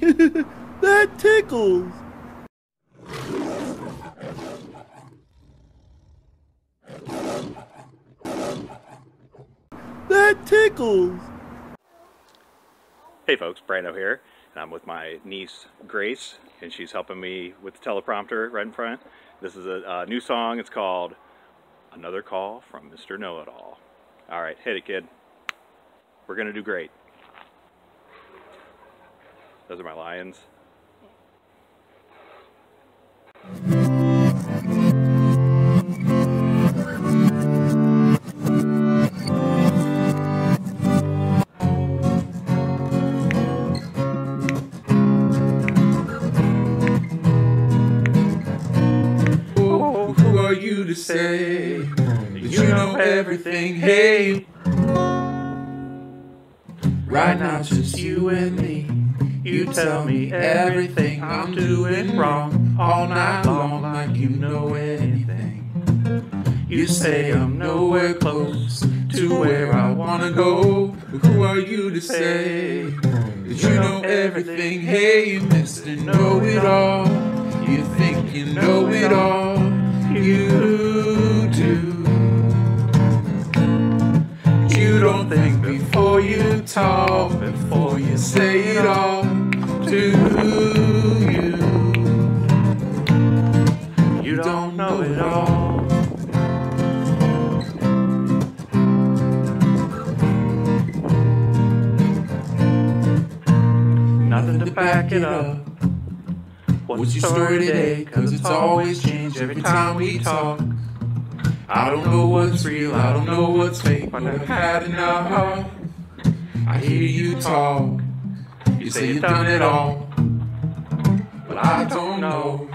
that tickles. That tickles. Hey folks, Brando here, and I'm with my niece Grace, and she's helping me with the teleprompter right in front. This is a, a new song, it's called Another Call from Mr. Know-It-All. Alright, hit it kid. We're gonna do great. Those are my lions. Who are you to say you know everything? Hey, right now it's just you and me. You tell me everything I'm doing wrong all night long, like you know anything. You say I'm nowhere close to where I wanna go. But who are you to say that you know everything? Hey, you Mr. Know It All. You think you know it all. You do. You don't think before you talk, before you say it all. Do you? You don't know it all. Nothing to back it up. What's your story today? Cause it's always changed every time we talk. I don't know what's real, I don't know what's fake, but I've had enough. I hear you talk, you say you've done it all, but I don't know.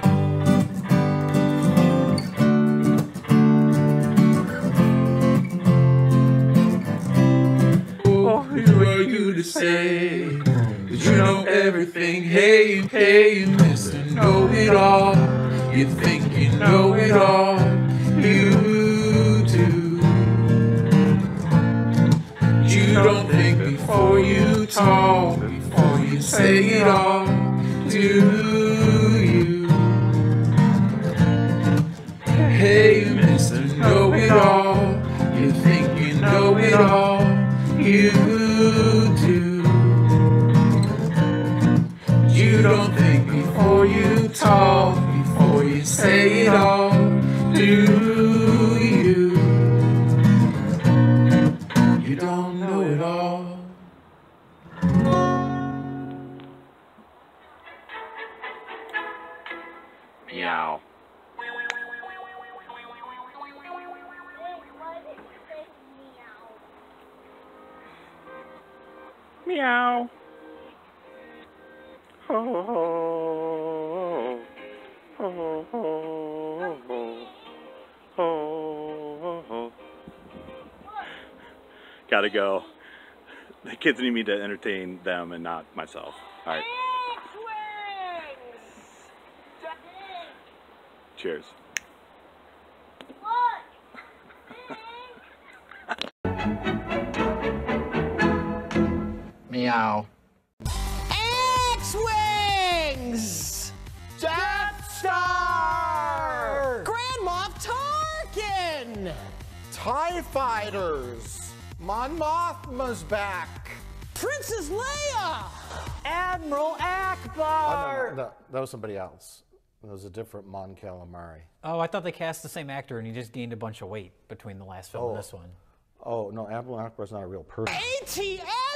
Oh, who are you to say that you know everything? Hey, hey, you Mr. Know It All. You think you know it all. You do. You don't think before you talk, you say it all. Do you? Hey, you, Mr. Know It All. You think you know it all. You do. You don't think before you talk, before you say it all. Do you? You don't know Meow. Ho ho ho ho ho ho ho. Gotta go. The kids need me to entertain them and not myself. All right. Cheers. Meow. X-Wings! Death Star! Grand Moff Tarkin! TIE Fighters! Mon Mothma's back! Princess Leia! Admiral Ackbar! Oh, no, no, no, that was somebody else. That was a different Mon Calamari. Oh, I thought they cast the same actor and he just gained a bunch of weight between the last film Oh. and this one. Oh, no, Admiral Ackbar's not a real person.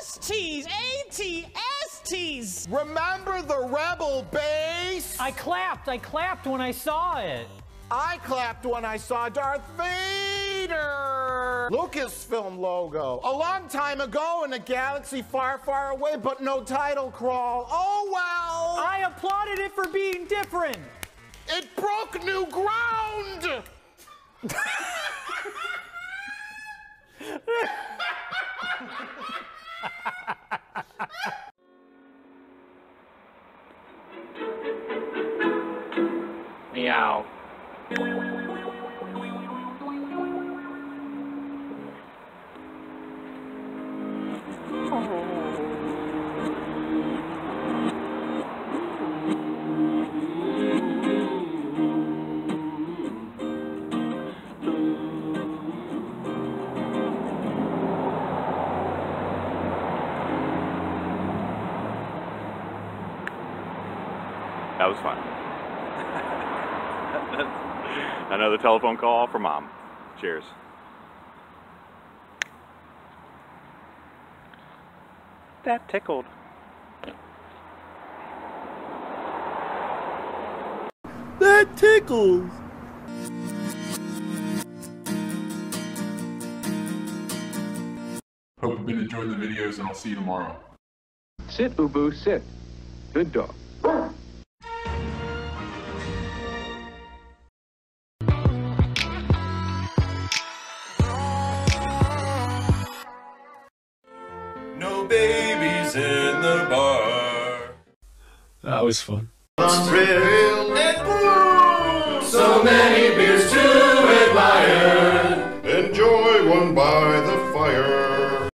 ATSTs! ATSTs! Remember the Rebel base? I clapped! I clapped when I saw it! I clapped when I saw Darth Vader! Lucasfilm logo. A long time ago in a galaxy far, far away, but no title crawl. Oh well! I applauded it for being different! It broke new ground! That was fun. Another telephone call for mom. Cheers. That tickled. That tickles. Hope you've been enjoying the videos and I'll see you tomorrow. Sit, Ubu, sit. Good dog. Babies in the bar. That was fun. So many beers